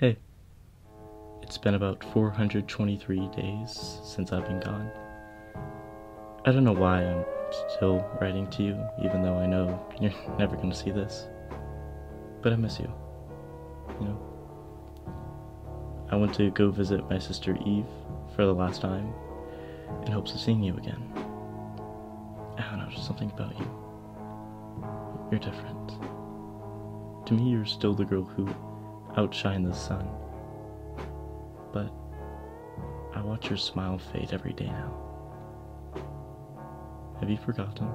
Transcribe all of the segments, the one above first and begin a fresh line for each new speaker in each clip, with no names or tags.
Hey, it's been about 423 days since I've been gone. I don't know why I'm still writing to you, even though I know you're never gonna see this. But I miss you. You know? I want to go visit my sister Eve for the last time in hopes of seeing you again. I don't know, just something about you. You're different. To me, you're still the girl who outshined the sun. But I watch your smile fade every day now. Have you forgotten?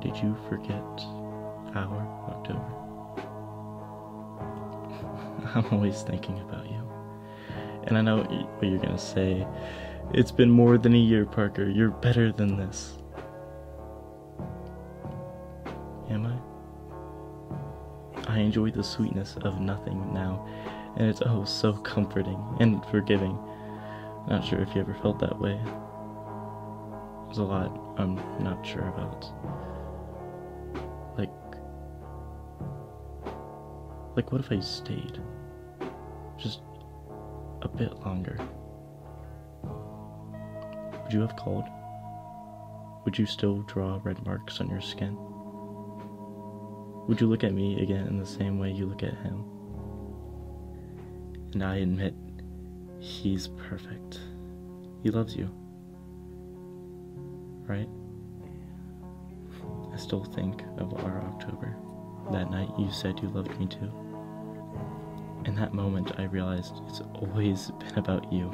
Did you forget our October? I'm always thinking about you. And I know what you're gonna say. It's been more than a year, Parker. You're better than this. Am I? I enjoy the sweetness of nothing now, and it's oh so comforting and forgiving. Not sure if you ever felt that way. There's a lot I'm not sure about. Like, like what if I stayed? Just a bit longer. Would you have called? Would you still draw red marks on your skin? Would you look at me again in the same way you look at him? And I admit, he's perfect. He loves you. Right? I still think of our October. That night you said you loved me too. In that moment, I realized it's always been about you.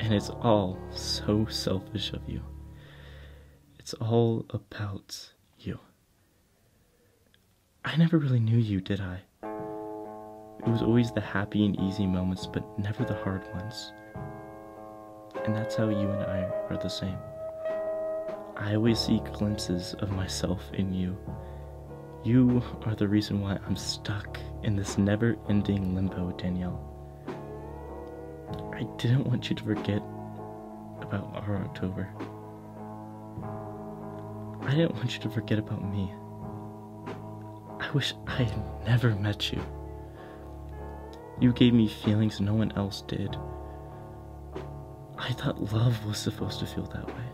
And it's all so selfish of you. It's all about you. I never really knew you, did I? It was always the happy and easy moments, but never the hard ones. And that's how you and I are the same. I always see glimpses of myself in you. You are the reason why I'm stuck in this never ending limbo, Danielle. I didn't want you to forget about our October. I didn't want you to forget about me. I wish I had never met you. You gave me feelings no one else did. I thought love was supposed to feel that way.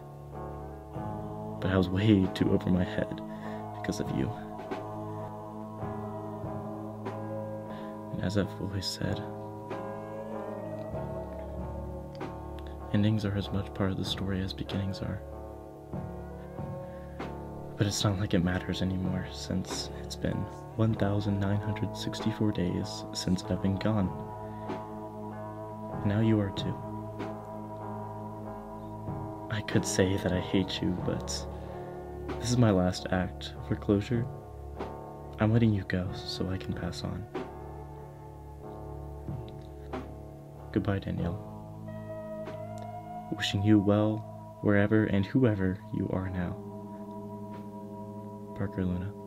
But I was way too over my head because of you. And as I've always said, endings are as much part of the story as beginnings are. But it's not like it matters anymore since it's been 1,964 days since I've been gone. Now you are too. I could say that I hate you, but this is my last act. For closure, I'm letting you go so I can pass on. Goodbye, Danielle. Wishing you well wherever and whoever you are now. Parker Luna.